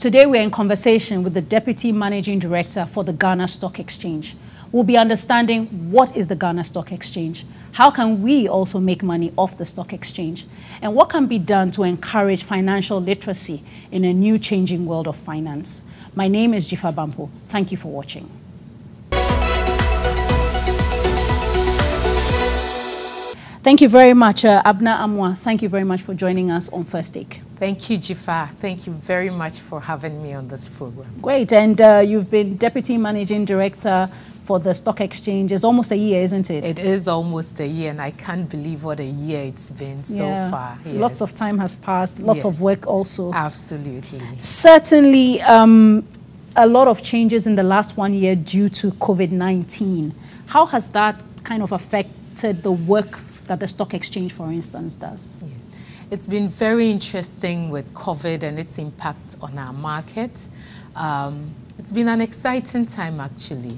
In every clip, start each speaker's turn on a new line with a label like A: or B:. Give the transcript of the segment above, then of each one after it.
A: Today, we're in conversation with the Deputy Managing Director for the Ghana Stock Exchange. We'll be understanding what is the Ghana Stock Exchange, how can we also make money off the stock exchange, and what can be done to encourage financial literacy in a new changing world of finance. My name is Jifa Bampo. Thank you for watching. Thank you very much, uh, Abena Amoah. Thank you very much for joining us on First Take.
B: Thank you, Jifa. Thank you very much for having me on this program.
A: Great. And uh, you've been Deputy Managing Director for the stock exchange. It's almost a year, isn't it?
B: It is almost a year, and I can't believe what a year it's been so yeah. far.
A: Yes. Lots of time has passed, lots yes. of work also.
B: Absolutely.
A: Certainly, um, a lot of changes in the last one year due to COVID-19. How has that kind of affected the work that the stock exchange, for instance, does?
B: Yes. It's been very interesting with COVID and its impact on our market. Um, it's been an exciting time, actually.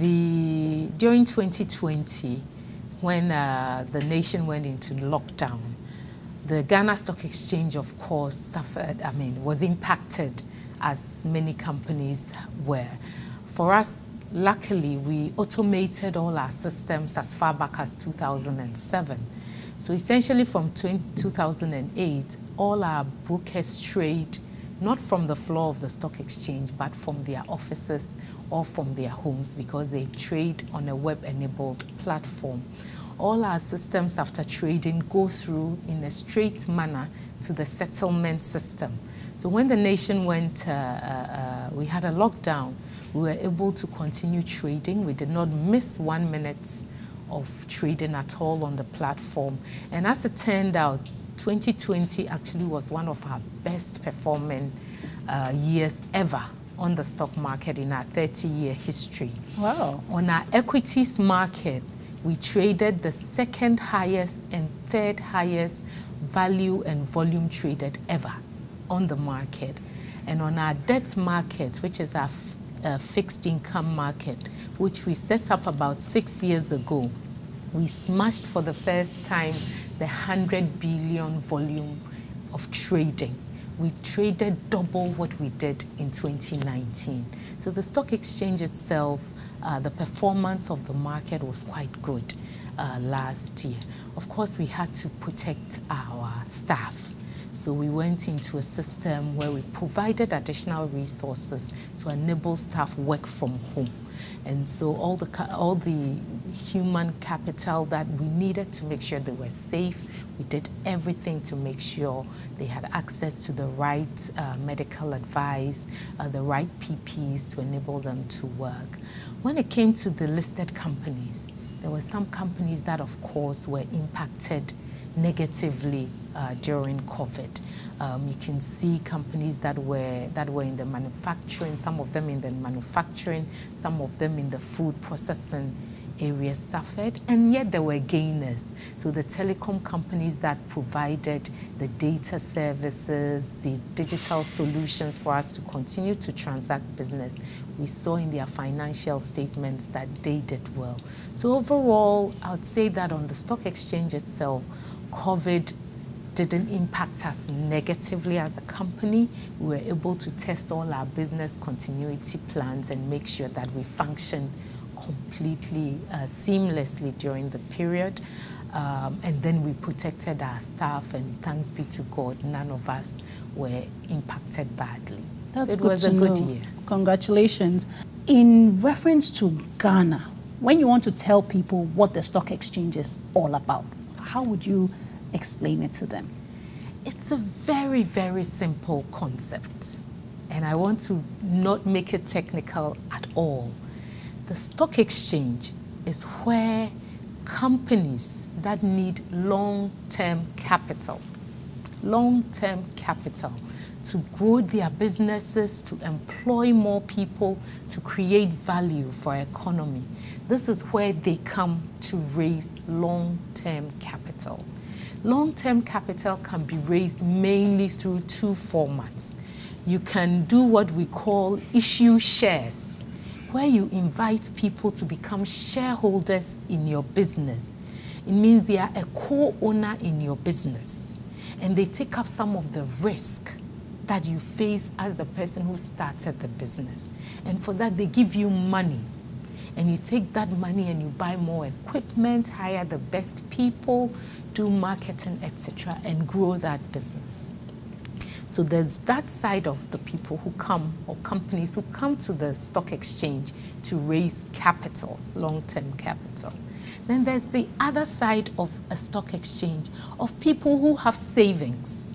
B: The, during 2020, when uh, the nation went into lockdown, the Ghana Stock Exchange, of course, suffered, I mean, was impacted as many companies were. For us, luckily, we automated all our systems as far back as 2007. So essentially from 2008, all our brokers trade not from the floor of the stock exchange, but from their offices or from their homes because they trade on a web-enabled platform. All our systems after trading go through in a straight manner to the settlement system. So when the nation went, uh, uh, uh we had a lockdown, we were able to continue trading. We did not miss one minute of trading at all on the platform. And as it turned out, 2020 actually was one of our best performing uh, years ever on the stock market in our 30-year history.
A: Wow.
B: On our equities market, we traded the second highest and third highest value and volume traded ever on the market. And on our debt market, which is our uh, fixed income market, which we set up about six years ago, we smashed for the first time the 100 billion volume of trading. We traded double what we did in 2019. So the stock exchange itself, uh, the performance of the market was quite good uh, last year. Of course, we had to protect our staff so we went into a system where we provided additional resources to enable staff work from home. And so all the, all the human capital that we needed to make sure they were safe, we did everything to make sure they had access to the right uh, medical advice, uh, the right PPs to enable them to work. When it came to the listed companies, there were some companies that, of course, were impacted negatively uh, during COVID. Um, you can see companies that were that were in the manufacturing, some of them in the manufacturing, some of them in the food processing area suffered, and yet there were gainers. So the telecom companies that provided the data services, the digital solutions for us to continue to transact business, we saw in their financial statements that they did well. So overall, I would say that on the stock exchange itself, COVID didn't impact us negatively as a company. We were able to test all our business continuity plans and make sure that we function completely uh, seamlessly during the period. Um, and then we protected our staff, and thanks be to God, none of us were impacted badly.
A: That's it good was a know. good year. Congratulations. In reference to Ghana, when you want to tell people what the stock exchange is all about, how would you explain it to them?
B: It's a very, very simple concept. And I want to not make it technical at all. The stock exchange is where companies that need long-term capital, long-term capital to grow their businesses, to employ more people, to create value for our economy. This is where they come to raise long-term capital. Long-term capital can be raised mainly through two formats. You can do what we call issue shares, where you invite people to become shareholders in your business. It means they are a co-owner in your business and they take up some of the risk that you face as the person who started the business. And for that, they give you money. And you take that money and you buy more equipment, hire the best people, do marketing, etc., and grow that business. So there's that side of the people who come, or companies who come to the stock exchange to raise capital, long-term capital. Then there's the other side of a stock exchange of people who have savings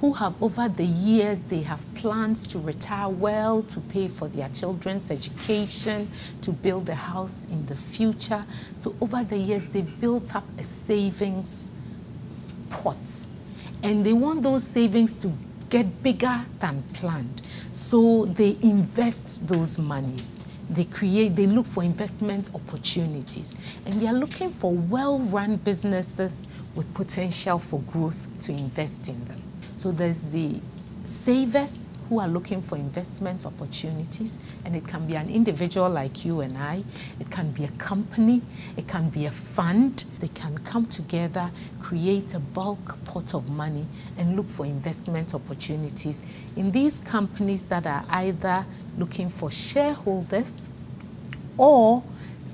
B: who have over the years they have plans to retire well to pay for their children's education to build a house in the future. So over the years they've built up a savings pot. And they want those savings to get bigger than planned. So they invest those monies. They create they look for investment opportunities. And they are looking for well-run businesses with potential for growth to invest in them so there's the savers who are looking for investment opportunities, and it can be an individual like you and I, it can be a company, it can be a fund. They can come together, create a bulk pot of money, and look for investment opportunities. In these companies that are either looking for shareholders or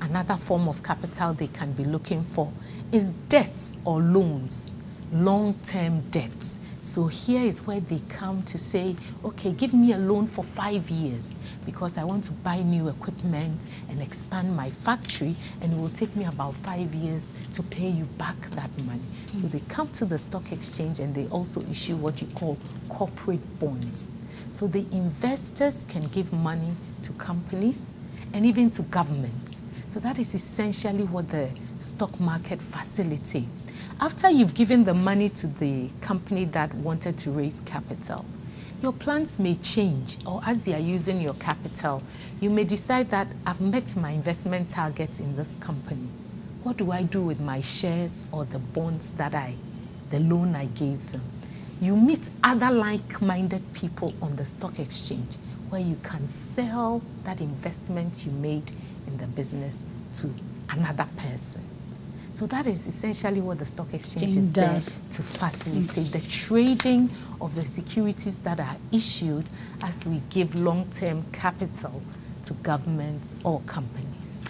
B: another form of capital they can be looking for is debts or loans, long-term debts so here is where they come to say, okay, give me a loan for five years because I want to buy new equipment and expand my factory and it will take me about five years to pay you back that money. Mm. So they come to the stock exchange and they also issue what you call corporate bonds. So the investors can give money to companies and even to governments. So that is essentially what the stock market facilitates. After you've given the money to the company that wanted to raise capital, your plans may change or as they are using your capital, you may decide that I've met my investment targets in this company. What do I do with my shares or the bonds that I, the loan I gave them? You meet other like-minded people on the stock exchange where you can sell that investment you made in the business to another person. So that is essentially what the stock exchange is there to facilitate the trading of the securities that are issued as we give long-term capital to governments or companies.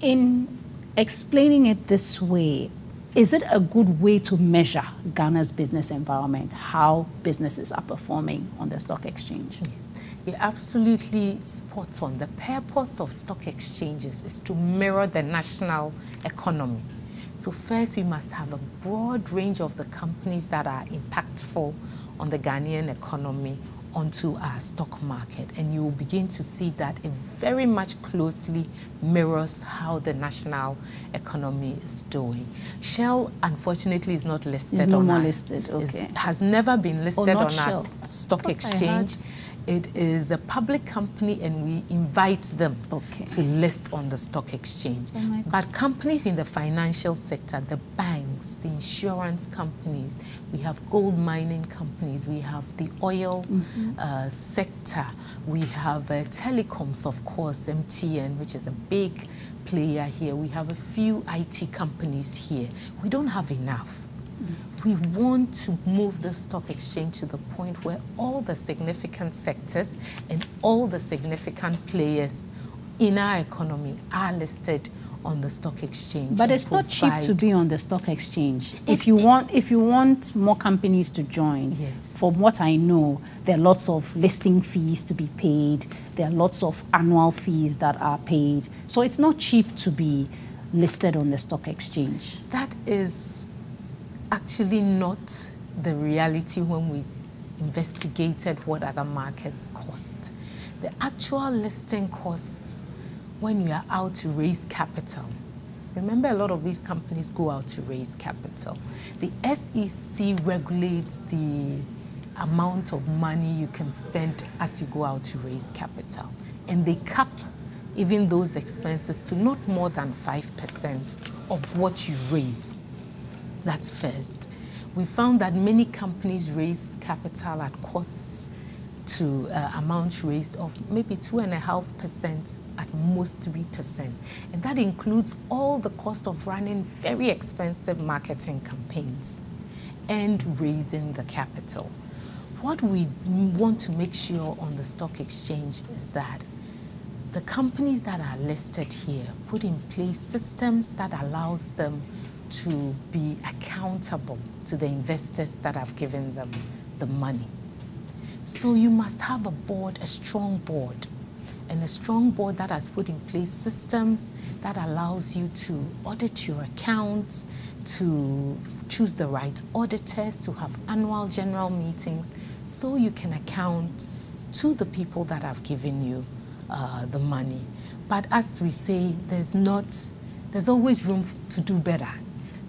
A: In explaining it this way, is it a good way to measure Ghana's business environment, how businesses are performing on the stock exchange?
B: Yes. You're absolutely spot on. The purpose of stock exchanges is to mirror the national economy. So first we must have a broad range of the companies that are impactful on the Ghanaian economy onto our stock market and you will begin to see that it very much closely mirrors how the national economy is doing. Shell unfortunately is not listed
A: it's no
B: on
A: more
B: our,
A: listed okay.
B: has never been listed
A: oh,
B: on
A: Shell.
B: our stock exchange it is a public company and we invite them
A: okay.
B: to list on the stock exchange.
A: Oh
B: but companies in the financial sector, the banks, the insurance companies, we have gold mining companies, we have the oil mm -hmm. uh, sector, we have uh, telecoms, of course, MTN, which is a big player here. We have a few IT companies here. We don't have enough we want to move the stock exchange to the point where all the significant sectors and all the significant players in our economy are listed on the stock exchange.
A: But it's not cheap to be on the stock exchange. if you want, if you want more companies to join,
B: yes.
A: from what I know, there are lots of listing fees to be paid. There are lots of annual fees that are paid. So it's not cheap to be listed on the stock exchange.
B: That is actually not the reality when we investigated what other markets cost. The actual listing costs when you are out to raise capital. Remember, a lot of these companies go out to raise capital. The SEC regulates the amount of money you can spend as you go out to raise capital. And they cap even those expenses to not more than 5% of what you raise. That's first. We found that many companies raise capital at costs to uh, amounts raised of maybe 2.5%, at most 3%. And that includes all the cost of running very expensive marketing campaigns and raising the capital. what we want to make sure on the stock exchange is that the companies that are listed here put in place systems that allows them to be accountable to the investors that have given them the money. So you must have a board, a strong board, and a strong board that has put in place systems that allows you to audit your accounts, to choose the right auditors, to have annual general meetings, so you can account to the people that have given you uh, the money. But as we say, there's not, there's always room to do better.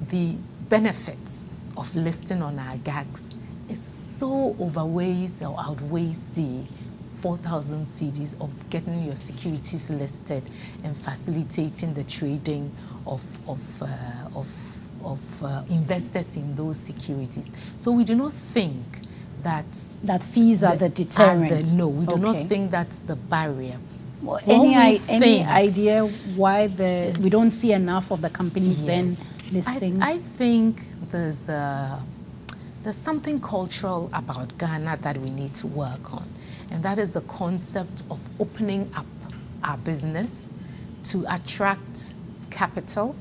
B: The benefits of listing on our GAGs is so overweighs or outweighs the 4,000 cedis of getting your securities listed and facilitating the trading of, of, uh, of, of uh, investors in those securities. So we do not think that...
A: That fees are the, deterrent?
B: The, no, we do okay. not think that's the barrier.
A: Well, any, I, any idea why the we don't see enough of the companies yes. then listing?
B: I, I think there's a there's something cultural about Ghana that we need to work on, and that is the concept of opening up our business to attract capital,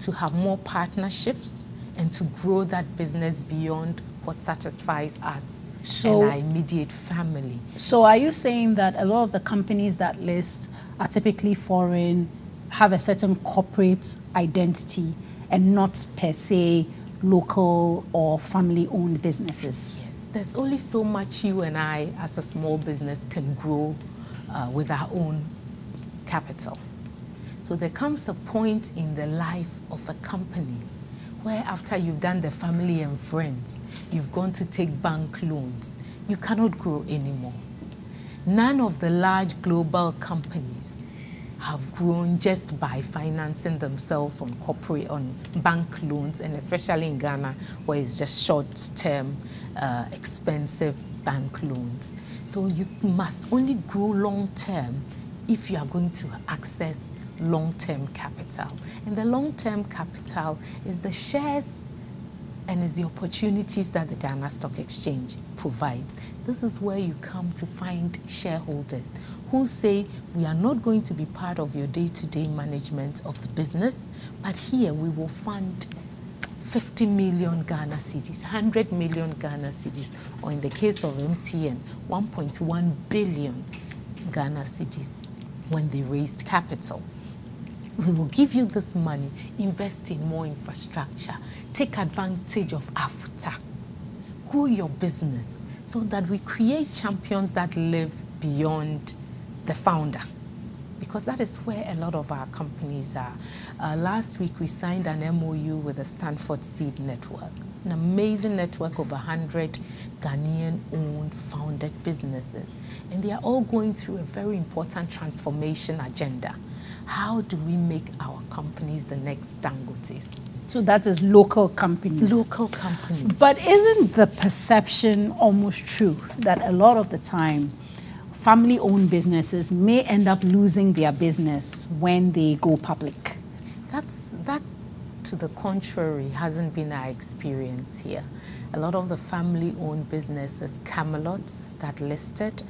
B: to have more partnerships, and to grow that business beyond what satisfies us so, and our immediate family.
A: So are you saying that a lot of the companies that list are typically foreign, have a certain corporate identity, and not per se local or family-owned businesses?
B: Yes, there's only so much you and I, as a small business, can grow uh, with our own capital. So there comes a point in the life of a company where after you've done the family and friends, you've gone to take bank loans, you cannot grow anymore. None of the large global companies have grown just by financing themselves on corporate, on bank loans, and especially in Ghana, where it's just short-term, uh, expensive bank loans. So you must only grow long-term if you are going to access long-term capital. And the long-term capital is the shares and is the opportunities that the Ghana Stock Exchange provides. This is where you come to find shareholders who say, we are not going to be part of your day-to-day -day management of the business, but here we will fund 50 million Ghana cedis, 100 million Ghana cedis, or in the case of MTN, 1.1 billion Ghana cedis when they raised capital. We will give you this money, invest in more infrastructure, take advantage of AFTA, grow your business so that we create champions that live beyond the founder because that is where a lot of our companies are. Uh, last week we signed an MOU with the Stanford Seed Network, an amazing network of 100 Ghanaian-owned founded businesses. And they are all going through a very important transformation agenda. How do we make our companies the next Dangotes?
A: So that is local companies.
B: Local companies.
A: But isn't the perception almost true that a lot of the time family-owned businesses may end up losing their business when they go public.
B: That's, that, to the contrary, hasn't been our experience here. A lot of the family-owned businesses, Camelot, that listed,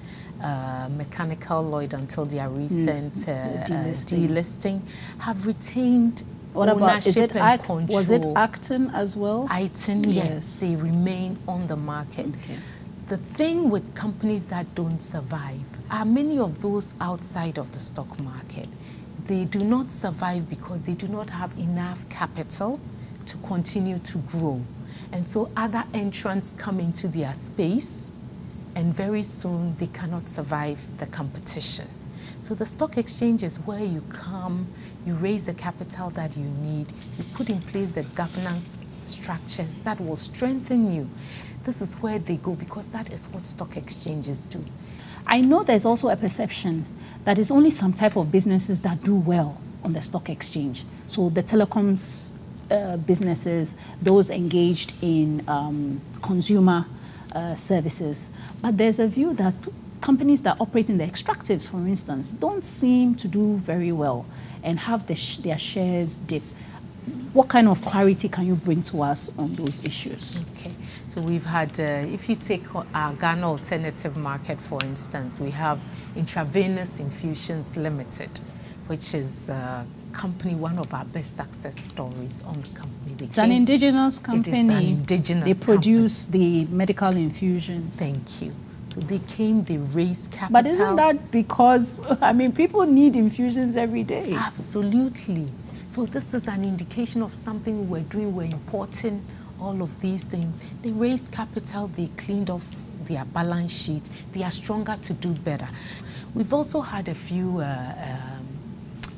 B: uh, Mechanical Lloyd until their recent yes, uh, delisting. Uh, delisting, have retained what about is it Ac
A: was it Acton as well?
B: Acton, yes. yes, they remain on the market. Okay. The thing with companies that don't survive are many of those outside of the stock market. They do not survive because they do not have enough capital to continue to grow. And so other entrants come into their space and very soon they cannot survive the competition. So the stock exchange is where you come, you raise the capital that you need, you put in place the governance structures that will strengthen you. This is where they go because that is what stock exchanges do.
A: I know there's also a perception that it's only some type of businesses that do well on the stock exchange. So the telecoms uh, businesses, those engaged in um, consumer uh, services. But there's a view that companies that operate in the extractives, for instance, don't seem to do very well and have the sh their shares dip. What kind of clarity can you bring to us on those issues?
B: Okay, so we've had, uh, if you take our Ghana alternative market, for instance, we have Intravenous Infusions Limited, which is a company, one of our best success stories on the company.
A: They it's an indigenous company.
B: It is an indigenous
A: They produce company. the medical infusions.
B: Thank you. So they came, they raised capital.
A: But isn't that because, I mean, people need infusions every day?
B: Absolutely. So this is an indication of something we're doing, we're importing all of these things. They raised capital, they cleaned off their balance sheet, they are stronger to do better. We've also had a few, uh, um,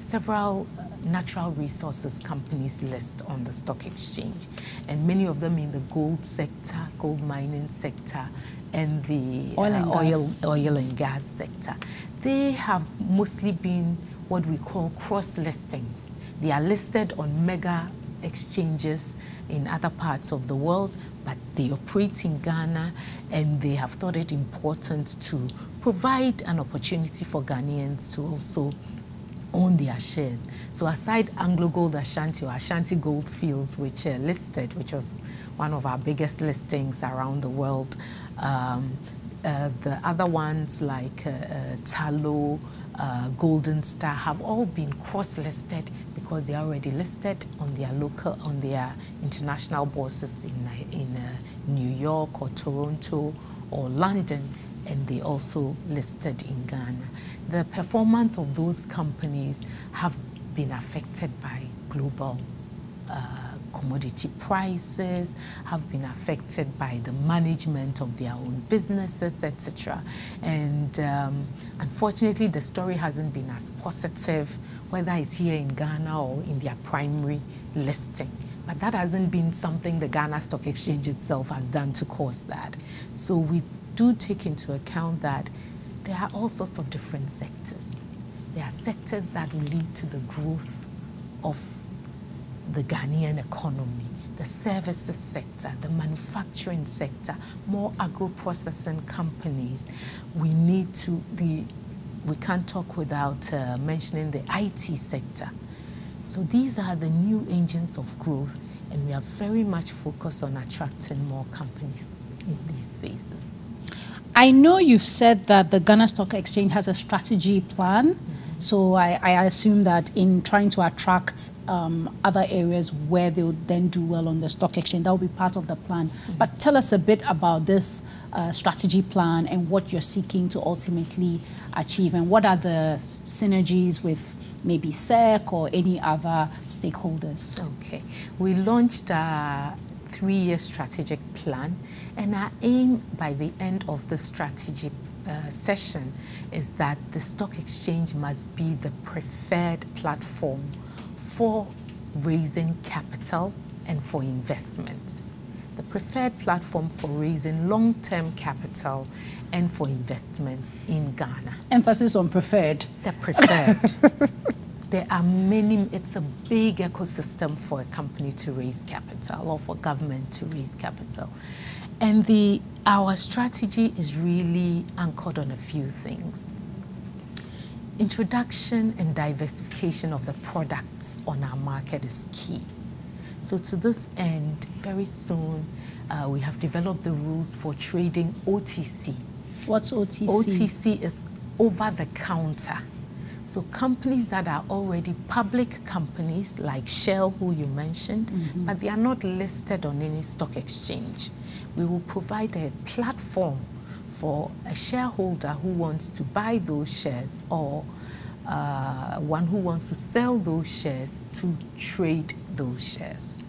B: several natural resources companies list on the stock exchange, and many of them in the gold sector, gold mining sector, and the
A: oil, and,
B: uh, oil, oil and gas sector. They have mostly been what we call cross listings. They are listed on mega exchanges in other parts of the world, but they operate in Ghana and they have thought it important to provide an opportunity for Ghanaians to also own their shares. So aside Anglo Gold Ashanti or Ashanti Gold Fields, which are listed, which was one of our biggest listings around the world, um, uh, the other ones like uh, uh, Tullow, uh, Golden Star have all been cross-listed because they are already listed on their local, on their international bourses in, in uh, New York or Toronto or London, and they also listed in Ghana. The performance of those companies have been affected by global uh, commodity prices, have been affected by the management of their own businesses, etc. And um, unfortunately, the story hasn't been as positive, whether it's here in Ghana or in their primary listing. But that hasn't been something the Ghana Stock Exchange itself has done to cause that. So we do take into account that there are all sorts of different sectors. There are sectors that lead to the growth of the Ghanaian economy, the services sector, the manufacturing sector, more agro-processing companies. We need to, the, we can't talk without uh, mentioning the IT sector. So these are the new engines of growth and we are very much focused on attracting more companies in these spaces.
A: I know you've said that the Ghana Stock Exchange has a strategy plan. So I, I, assume that in trying to attract um, other areas where they would then do well on the stock exchange, that will be part of the plan. Mm -hmm. But tell us a bit about this uh, strategy plan and what you're seeking to ultimately achieve, and what are the synergies with maybe SEC or any other stakeholders?
B: Okay, we launched a three-year strategic plan, and our aim by the end of the strategy uh, session is that the stock exchange must be the preferred platform for raising capital and for investment. The preferred platform for raising long-term capital and for investments in Ghana.
A: Emphasis on preferred.
B: The preferred. there are many, it's a big ecosystem for a company to raise capital or for government to raise capital. And the, our strategy is really anchored on a few things. Introduction and diversification of the products on our market is key. So to this end, very soon, uh, we have developed the rules for trading OTC.
A: What's OTC?
B: OTC is over the counter. So companies that are already public companies like Shell, who you mentioned, mm -hmm. but they are not listed on any stock exchange we will provide a platform for a shareholder who wants to buy those shares or uh, one who wants to sell those shares to trade those shares.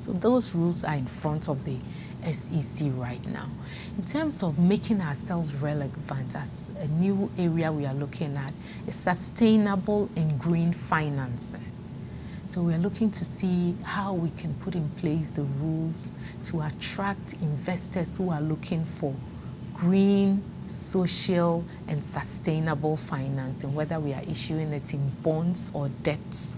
B: So those rules are in front of the SEC right now. In terms of making ourselves relevant as a new area we are looking at is sustainable and green financing. So we're looking to see how we can put in place the rules to attract investors who are looking for green, social, and sustainable financing, whether we are issuing it in bonds or debt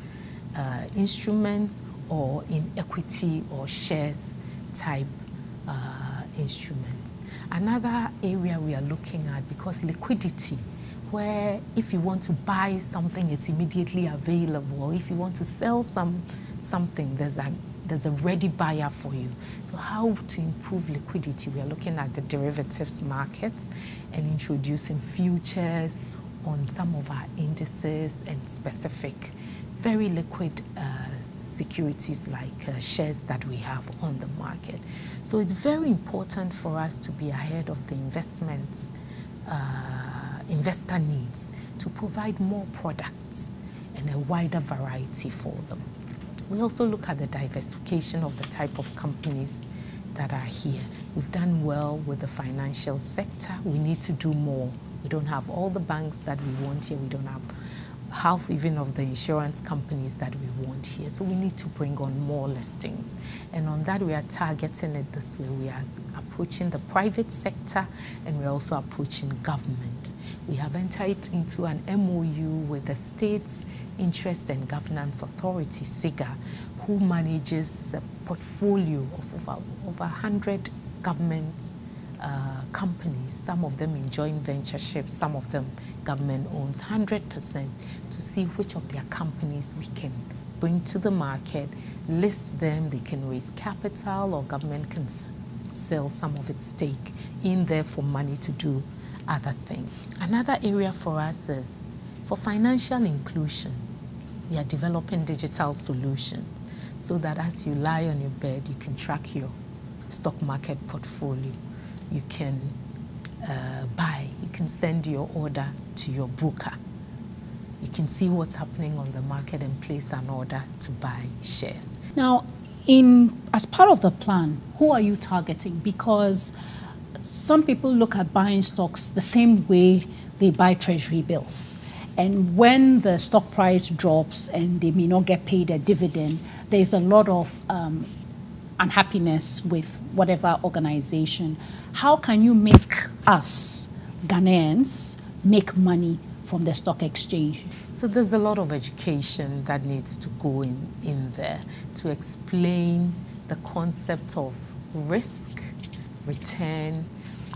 B: uh, instruments or in equity or shares type uh, instruments. Another area we are looking at, because liquidity where if you want to buy something, it's immediately available. If you want to sell some something, there's a there's a ready buyer for you. So how to improve liquidity? We are looking at the derivatives markets and introducing futures on some of our indices and specific very liquid uh, securities like uh, shares that we have on the market. So it's very important for us to be ahead of the investments uh, investor needs to provide more products and a wider variety for them. We also look at the diversification of the type of companies that are here. We've done well with the financial sector. We need to do more. We don't have all the banks that we want here. We don't have half even of the insurance companies that we want here. So we need to bring on more listings. And on that, we are targeting it this way. We are approaching the private sector and we're also approaching government. We have entered into an MOU with the State's Interest and Governance Authority, SIGA, who manages a portfolio of over, over 100 government uh, companies, some of them in joint ventureships, some of them government owns 100% to see which of their companies we can bring to the market, list them, they can raise capital or government can sell some of its stake in there for money to do other things. Another area for us is for financial inclusion. We are developing digital solutions so that as you lie on your bed, you can track your stock market portfolio you can uh, buy, you can send your order to your broker. You can see what's happening on the market and place an order to buy shares.
A: Now, in as part of the plan, who are you targeting? Because some people look at buying stocks the same way they buy treasury bills. And when the stock price drops and they may not get paid a dividend, there's a lot of um, unhappiness with whatever organization. How can you make us, Ghanaians, make money from the stock exchange?
B: So there's a lot of education that needs to go in, in there to explain the concept of risk, return,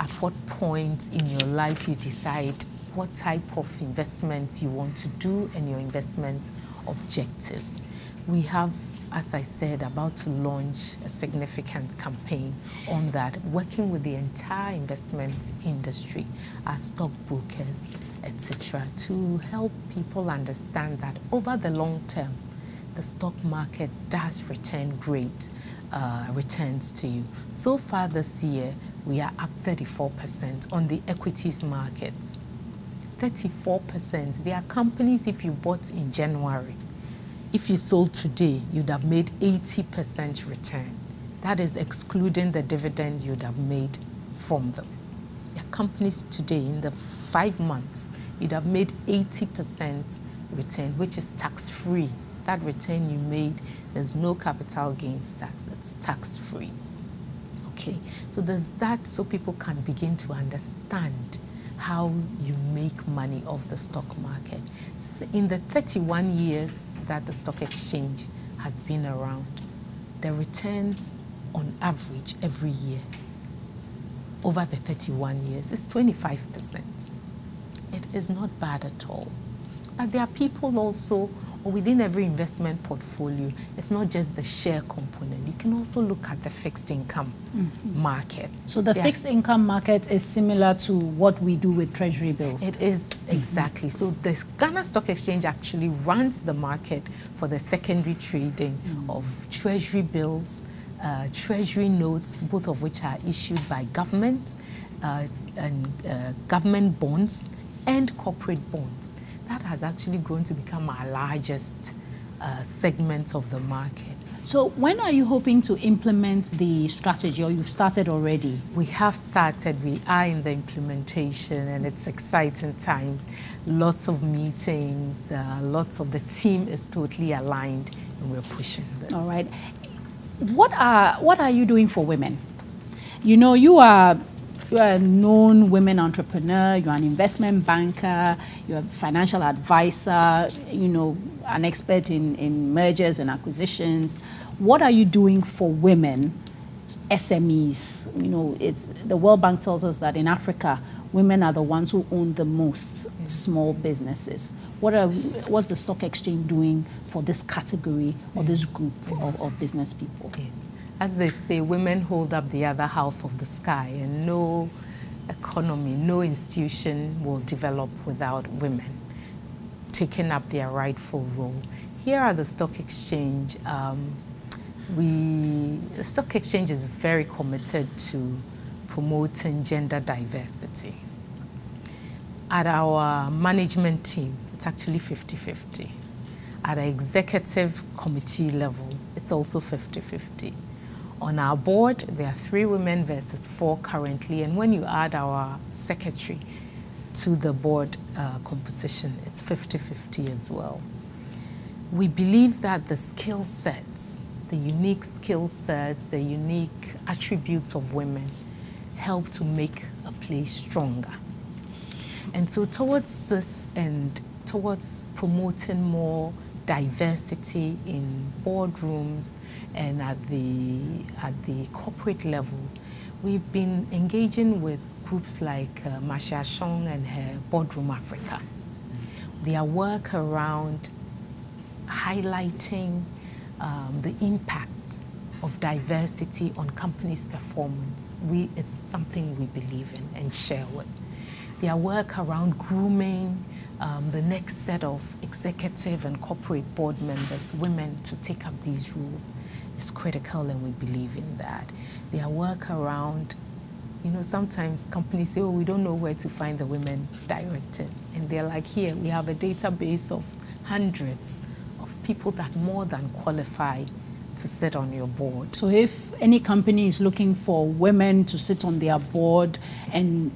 B: at what point in your life you decide what type of investment you want to do and your investment objectives. We have as I said, about to launch a significant campaign on that, working with the entire investment industry, our stockbrokers, etc., to help people understand that over the long term, the stock market does return great uh, returns to you. So far this year, we are up 34% on the equities markets. 34%. There are companies, if you bought in January, if you sold today, you'd have made 80% return. That is excluding the dividend you'd have made from them. Your companies today, in the five months, you'd have made 80% return, which is tax-free. That return you made, there's no capital gains tax. It's tax-free. Okay, so there's that so people can begin to understand how you make money off the stock market. In the 31 years that the stock exchange has been around, the returns on average every year over the 31 years is 25%. It is not bad at all. But there are people also within every investment portfolio, it's not just the share component. You can also look at the fixed income mm -hmm. market.
A: So the yeah. fixed income market is similar to what we do with treasury bills?
B: It is, exactly. Mm -hmm. So the Ghana Stock Exchange actually runs the market for the secondary trading mm -hmm. of treasury bills, uh, treasury notes, both of which are issued by government uh, and uh, government bonds and corporate bonds that has actually grown to become our largest uh, segment of the market.
A: So when are you hoping to implement the strategy or you've started already?
B: We have started. We are in the implementation and it's exciting times. Lots of meetings, uh, lots of the team is totally aligned and we're pushing this.
A: All right. What are, what are you doing for women? You know, you are you're a known women entrepreneur, you're an investment banker, you're a financial advisor, you know, an expert in, in mergers and acquisitions. What are you doing for women, SMEs? You know, it's, the World Bank tells us that in Africa, women are the ones who own the most small businesses. What are what's the stock exchange doing for this category or this group of, of business people?
B: As they say, women hold up the other half of the sky, and no economy, no institution will develop without women taking up their rightful role. Here at the stock exchange, um, we, the stock exchange is very committed to promoting gender diversity. At our management team, it's actually 50-50. At our executive committee level, it's also 50-50. On our board, there are three women versus four currently, and when you add our secretary to the board uh, composition, it's 50-50 as well. We believe that the skill sets, the unique skill sets, the unique attributes of women help to make a place stronger. And so towards this and towards promoting more diversity in boardrooms and at the, at the corporate level, we've been engaging with groups like uh, Marcia Ashong and her Boardroom Africa. Their work around highlighting um, the impact of diversity on companies' performance we, is something we believe in and share with. Their work around grooming um, the next set of executive and corporate board members, women, to take up these roles is critical and we believe in that. Their work around, you know, sometimes companies say, oh, we don't know where to find the women directors. And they're like, here, we have a database of hundreds of people that more than qualify to sit on your board.
A: So if any company is looking for women to sit on their board and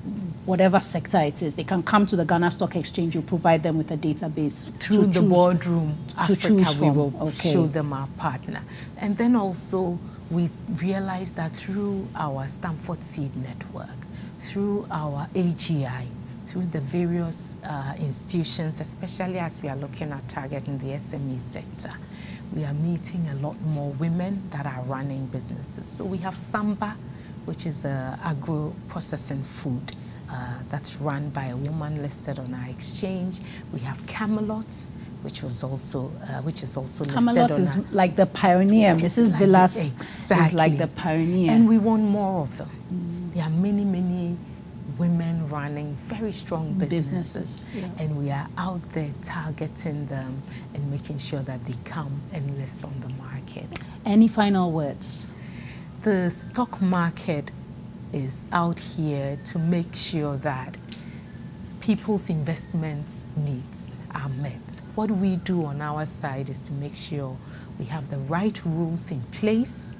A: whatever sector it is, they can come to the Ghana Stock Exchange. You provide them with a database
B: through the boardroom. Africa, we will okay. show them our partner. And then also we realize that through our Stanford Seed Network, through our AGI, through the various uh, institutions, especially as we are looking at targeting the SME sector, we are meeting a lot more women that are running businesses. So we have Samba, which is a agro processing food uh, that's run by a woman listed on our exchange. We have Camelot, which was also uh, which is also
A: Camelot
B: listed
A: is like the pioneer. Mrs. Villas exactly. is like the pioneer,
B: and we want more of them. Mm. There are many, many women running very strong businesses, businesses yeah. and we are out there targeting them and making sure that they come and list on the market.
A: Any final words?
B: The stock market is out here to make sure that people's investment needs are met. What we do on our side is to make sure we have the right rules in place.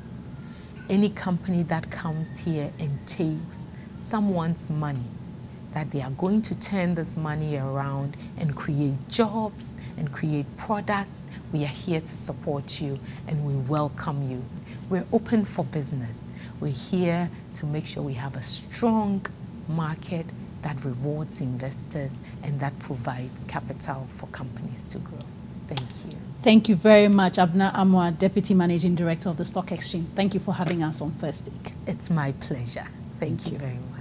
B: Any company that comes here and takes someone's money, that they are going to turn this money around and create jobs and create products, we are here to support you and we welcome you. We're open for business. We're here to make sure we have a strong market that rewards investors and that provides capital for companies to grow. Thank you.
A: Thank you very much, Abena Amoah, Deputy Managing Director of the Stock Exchange. Thank you for having us on First Take.
B: It's my pleasure. Thank, Thank you very much.